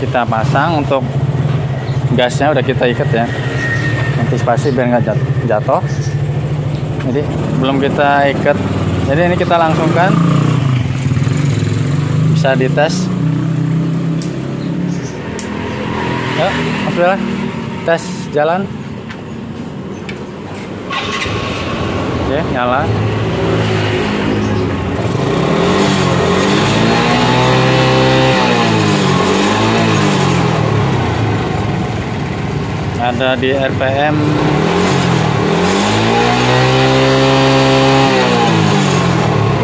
kita pasang untuk gasnya udah kita ikat ya. Antisipasi biar nggak jat- jatuh. Jadi belum kita ikat. Jadi ini kita langsungkan. Bisa dites. Yuk Mas tes jalan. Oke nyala ada di RPM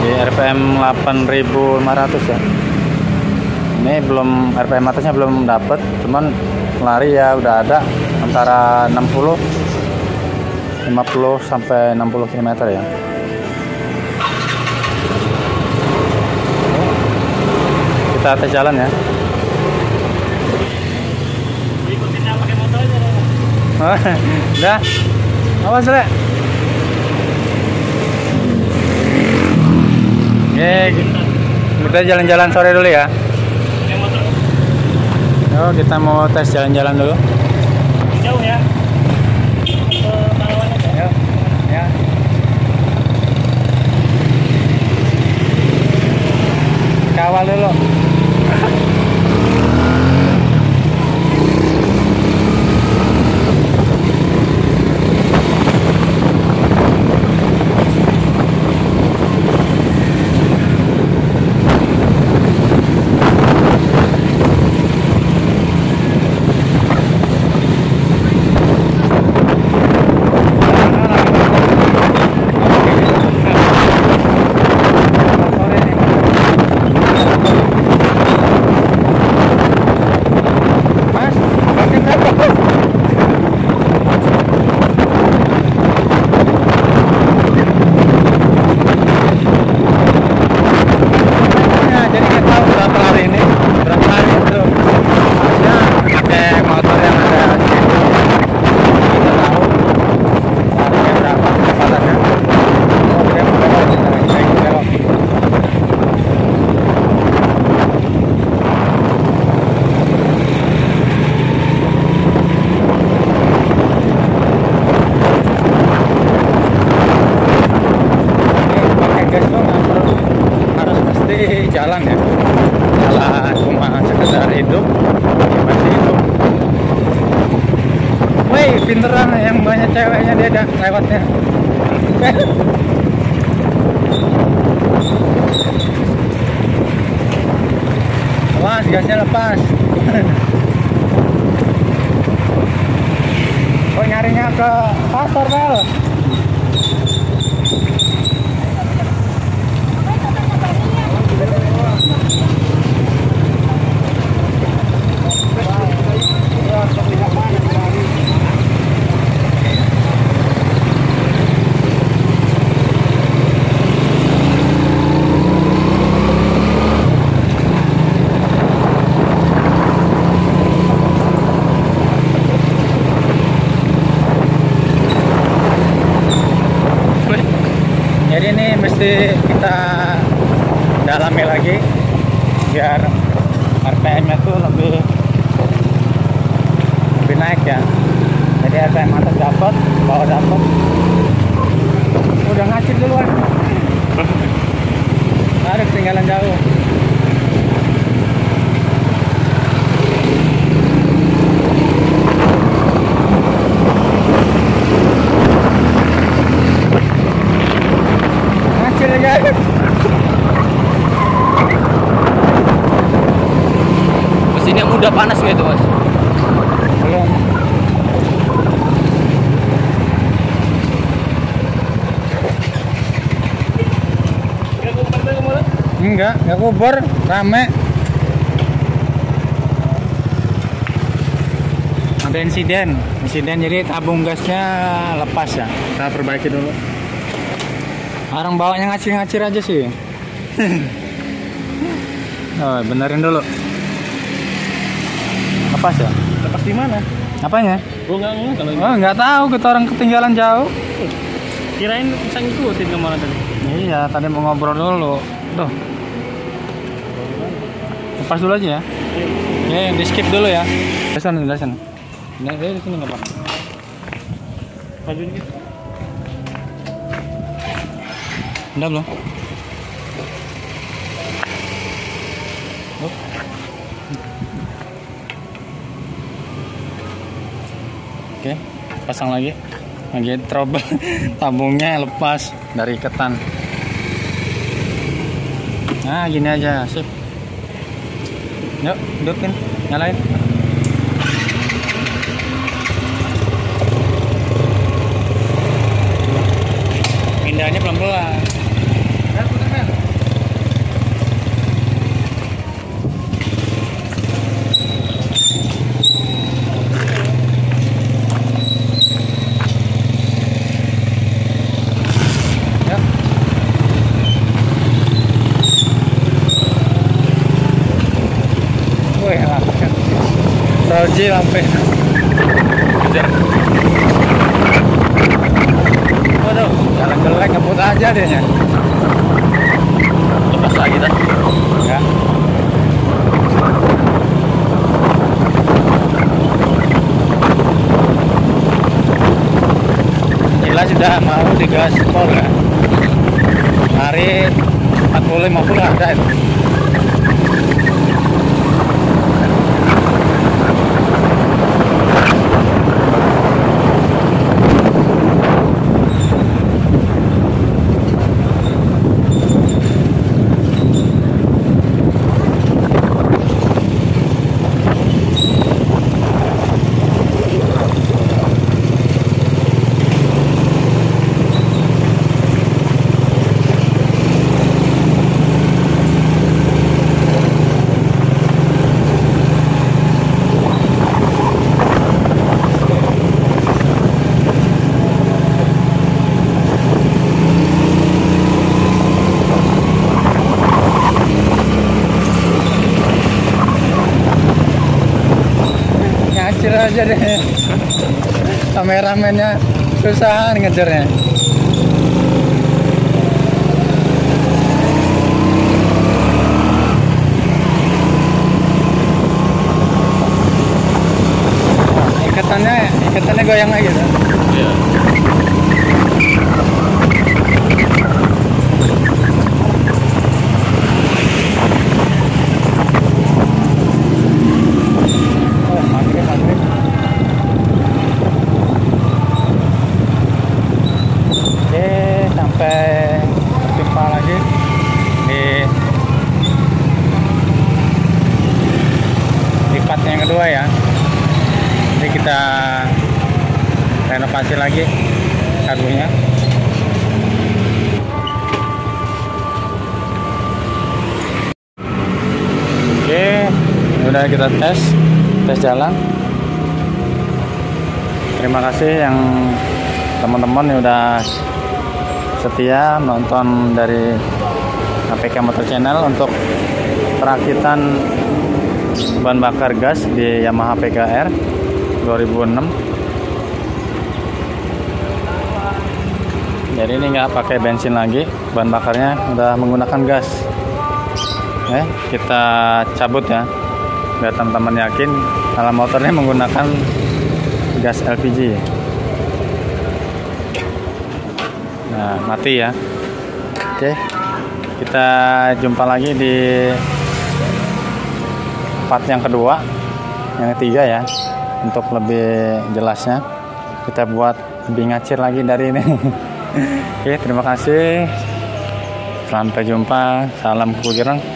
di RPM 8500 ya. Ini belum RPM atasnya belum dapat cuman lari ya udah ada antara 60 50 sampai 60 km ya. Kita tes jalan ya Udah. Awas, Le. Oke, kita jalan-jalan sore dulu ya. Yuk, kita mau tes jalan-jalan dulu. Jauh ya. Ya. Kawal dulu. Mas, pakai berapa? Ya, jadi kita tahu berapa hari ini, berapa hari itu. Harusnya pakai motor yang ada situ. Kita tahu harusnya berapa kecepatannya. Oh, dia mau belok, kita kita ikut belok. Ini pakai gas tuh nggak perlu harus mesti jalan ya jalan cuma sekedar hidup ya masih hidup Woi pinteran yang banyak ceweknya dia ada lewatnya Awas gasnya lepas. Oh nyarinya ke pasar Bel mesti kita dalami lagi biar RPM nya tuh lebih lebih naik ya. Jadi RPM atas dapat bawah dapat udah ngacir duluan. Ada ketinggalan jauh ngacir ya guys Mesinnya mudah panas gitu mas. belum. Enggak enggak kubur rame. Ada insiden. Insiden jadi tabung gasnya lepas ya. Kita perbaiki dulu. Orang bawanya ngacir-ngacir aja sih. Oh, benerin dulu lepas ya Lepas di mana? apanya Gua nggak ngomong kalau oh nggak tahu kita orang ketinggalan jauh kirain bisa ngikutin ke mana tadi. Iya, tadi mau ngobrol dulu. Tuh. Lepas dulu aja ya. Oke, di skip dulu ya. Di sana. Nah, di sini nggak apa-apa. Maju dikit. Udah belum? Pasang lagi. Lagi trouble. Tabungnya lepas dari iketan. Nah, gini aja, sip. Yuk, hidupin, nyalain. Pindahnya pelan-pelan. Roji lampu. Kejar. Waduh, jalan jelek ngebut aja nya. Lepas lagi dah. Ya. Jelas sudah mau digaspol kan. Hari 40 50 ada itu. Ngacir aja deh. Kameramennya susah ngejarnya. Ikatannya, ikatannya goyang lagi. Iya. Oh, maghrib, maghrib. Oke, sampai berjumpa lagi di di part yang kedua ya. Jadi kita renovasi lagi kargonya. Oke, kita tes, tes jalan. Terima kasih yang teman-teman yang udah setia nonton dari APK Motor Channel untuk perakitan bahan bakar gas di Yamaha PKR 2006. Jadi ini nggak pakai bensin lagi, bahan bakarnya udah menggunakan gas. Eh, kita cabut ya, biar teman-teman yakin kalau motornya menggunakan gas LPG. Nah, mati ya. Oke, kita jumpa lagi di part yang kedua, yang ketiga ya, untuk lebih jelasnya. Kita buat lebih ngacir lagi dari ini. Oke, terima kasih. Sampai jumpa. Salam kujurang.